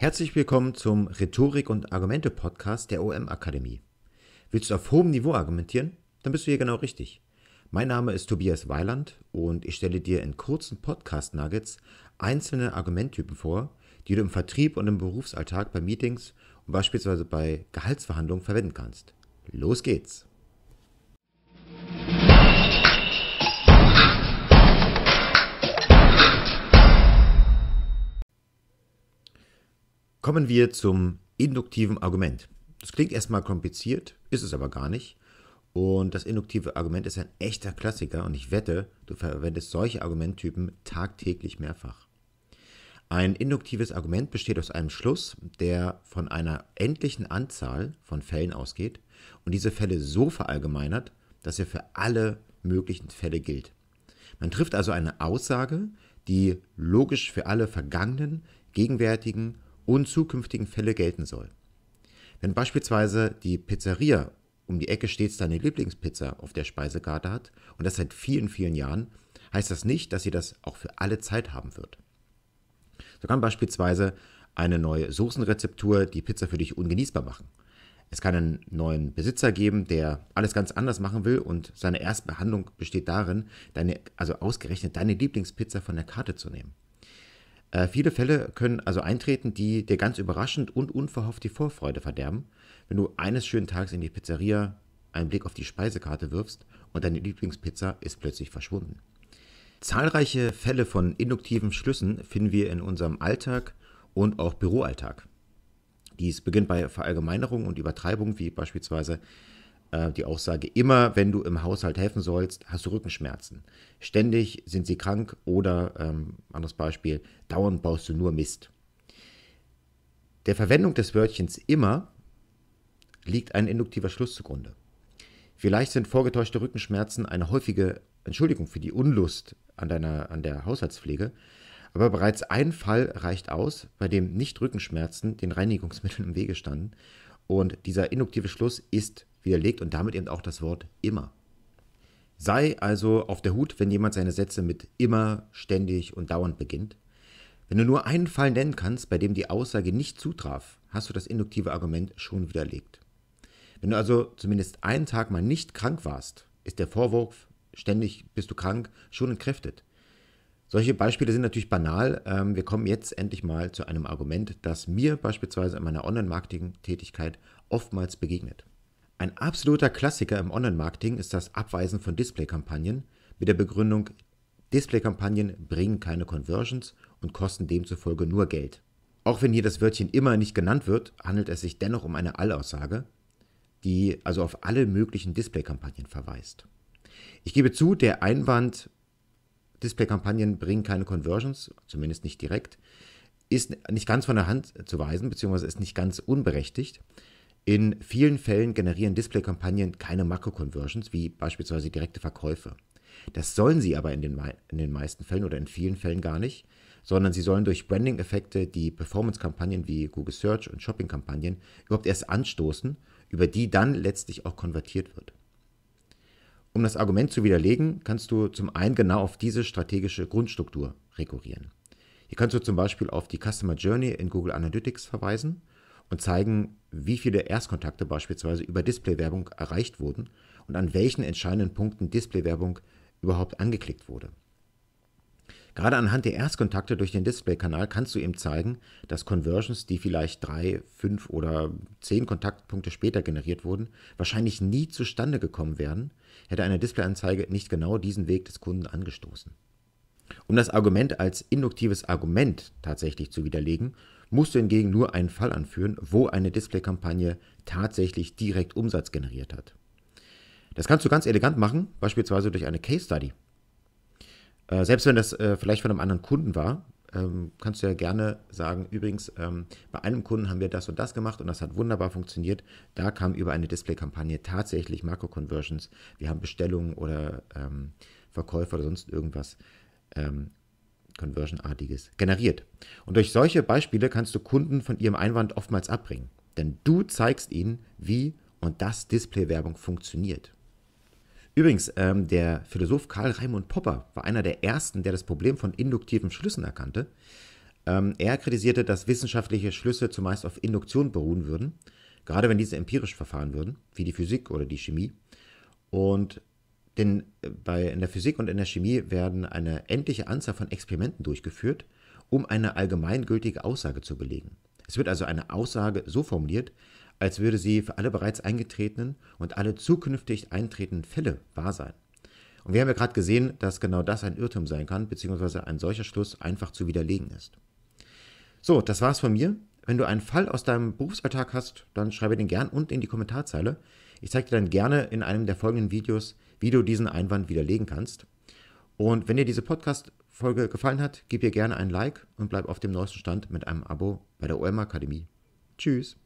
Herzlich willkommen zum Rhetorik und Argumente Podcast der OM Akademie. Willst du auf hohem Niveau argumentieren? Dann bist du hier genau richtig. Mein Name ist Tobias Weiland und ich stelle dir in kurzen Podcast Nuggets einzelne Argumenttypen vor, die du im Vertrieb und im Berufsalltag bei Meetings und beispielsweise bei Gehaltsverhandlungen verwenden kannst. Los geht's! Kommen wir zum induktiven Argument. Das klingt erstmal kompliziert, ist es aber gar nicht. Und das induktive Argument ist ein echter Klassiker und ich wette, du verwendest solche Argumenttypen tagtäglich mehrfach. Ein induktives Argument besteht aus einem Schluss, der von einer endlichen Anzahl von Fällen ausgeht und diese Fälle so verallgemeinert, dass er für alle möglichen Fälle gilt. Man trifft also eine Aussage, die logisch für alle vergangenen, gegenwärtigen und zukünftigen Fälle gelten soll. Wenn beispielsweise die Pizzeria um die Ecke stets deine Lieblingspizza auf der Speisekarte hat und das seit vielen, vielen Jahren, heißt das nicht, dass sie das auch für alle Zeit haben wird. So kann beispielsweise eine neue Soßenrezeptur die Pizza für dich ungenießbar machen. Es kann einen neuen Besitzer geben, der alles ganz anders machen will und seine Erstbehandlung besteht darin, deine, also ausgerechnet deine Lieblingspizza von der Karte zu nehmen. Äh, viele Fälle können also eintreten, die dir ganz überraschend und unverhofft die Vorfreude verderben, wenn du eines schönen Tages in die Pizzeria einen Blick auf die Speisekarte wirfst und deine Lieblingspizza ist plötzlich verschwunden. Zahlreiche Fälle von induktiven Schlüssen finden wir in unserem Alltag und auch Büroalltag. Dies beginnt bei Verallgemeinerung und Übertreibung, wie beispielsweise äh, die Aussage, immer wenn du im Haushalt helfen sollst, hast du Rückenschmerzen. Ständig sind sie krank oder, ähm, anderes Beispiel, dauernd baust du nur Mist. Der Verwendung des Wörtchens immer liegt ein induktiver Schluss zugrunde. Vielleicht sind vorgetäuschte Rückenschmerzen eine häufige Entschuldigung für die Unlust an, deiner, an der Haushaltspflege, aber bereits ein Fall reicht aus, bei dem nicht Rückenschmerzen den Reinigungsmitteln im Wege standen und dieser induktive Schluss ist widerlegt und damit eben auch das Wort immer. Sei also auf der Hut, wenn jemand seine Sätze mit immer, ständig und dauernd beginnt. Wenn du nur einen Fall nennen kannst, bei dem die Aussage nicht zutraf, hast du das induktive Argument schon widerlegt. Wenn du also zumindest einen Tag mal nicht krank warst, ist der Vorwurf, ständig bist du krank, schon entkräftet. Solche Beispiele sind natürlich banal. Ähm, wir kommen jetzt endlich mal zu einem Argument, das mir beispielsweise in meiner Online-Marketing-Tätigkeit oftmals begegnet. Ein absoluter Klassiker im Online-Marketing ist das Abweisen von Display-Kampagnen mit der Begründung, Display-Kampagnen bringen keine Conversions und kosten demzufolge nur Geld. Auch wenn hier das Wörtchen immer nicht genannt wird, handelt es sich dennoch um eine Allaussage, die also auf alle möglichen Display-Kampagnen verweist. Ich gebe zu, der Einwand, Display-Kampagnen bringen keine Conversions, zumindest nicht direkt, ist nicht ganz von der Hand zu weisen, beziehungsweise ist nicht ganz unberechtigt. In vielen Fällen generieren Display-Kampagnen keine Makro-Conversions, wie beispielsweise direkte Verkäufe. Das sollen sie aber in den, in den meisten Fällen oder in vielen Fällen gar nicht, sondern sie sollen durch Branding-Effekte die Performance-Kampagnen wie Google Search und Shopping-Kampagnen überhaupt erst anstoßen, über die dann letztlich auch konvertiert wird. Um das Argument zu widerlegen, kannst du zum einen genau auf diese strategische Grundstruktur rekurrieren. Hier kannst du zum Beispiel auf die Customer Journey in Google Analytics verweisen und zeigen, wie viele Erstkontakte beispielsweise über Displaywerbung erreicht wurden und an welchen entscheidenden Punkten Displaywerbung überhaupt angeklickt wurde. Gerade anhand der Erstkontakte durch den Displaykanal kannst du eben zeigen, dass Conversions, die vielleicht drei, fünf oder zehn Kontaktpunkte später generiert wurden, wahrscheinlich nie zustande gekommen wären, hätte eine Displayanzeige nicht genau diesen Weg des Kunden angestoßen. Um das Argument als induktives Argument tatsächlich zu widerlegen, musst du hingegen nur einen Fall anführen, wo eine Displaykampagne tatsächlich direkt Umsatz generiert hat. Das kannst du ganz elegant machen, beispielsweise durch eine Case Study. Äh, selbst wenn das äh, vielleicht von einem anderen Kunden war, ähm, kannst du ja gerne sagen, übrigens, ähm, bei einem Kunden haben wir das und das gemacht und das hat wunderbar funktioniert. Da kam über eine Displaykampagne tatsächlich Makro-Conversions. Wir haben Bestellungen oder ähm, Verkäufer oder sonst irgendwas ähm, Conversion-artiges generiert. Und durch solche Beispiele kannst du Kunden von ihrem Einwand oftmals abbringen. Denn du zeigst ihnen, wie und das Display-Werbung funktioniert. Übrigens, ähm, der Philosoph Karl Raimund Popper war einer der ersten, der das Problem von induktiven Schlüssen erkannte. Ähm, er kritisierte, dass wissenschaftliche Schlüsse zumeist auf Induktion beruhen würden, gerade wenn diese empirisch verfahren würden, wie die Physik oder die Chemie. Und denn äh, bei, in der Physik und in der Chemie werden eine endliche Anzahl von Experimenten durchgeführt, um eine allgemeingültige Aussage zu belegen. Es wird also eine Aussage so formuliert, als würde sie für alle bereits eingetretenen und alle zukünftig eintretenden Fälle wahr sein. Und wir haben ja gerade gesehen, dass genau das ein Irrtum sein kann, beziehungsweise ein solcher Schluss einfach zu widerlegen ist. So, das war's von mir. Wenn du einen Fall aus deinem Berufsalltag hast, dann schreibe den gern unten in die Kommentarzeile. Ich zeige dir dann gerne in einem der folgenden Videos, wie du diesen Einwand widerlegen kannst. Und wenn dir diese Podcast-Folge gefallen hat, gib ihr gerne ein Like und bleib auf dem neuesten Stand mit einem Abo bei der OM Akademie. Tschüss.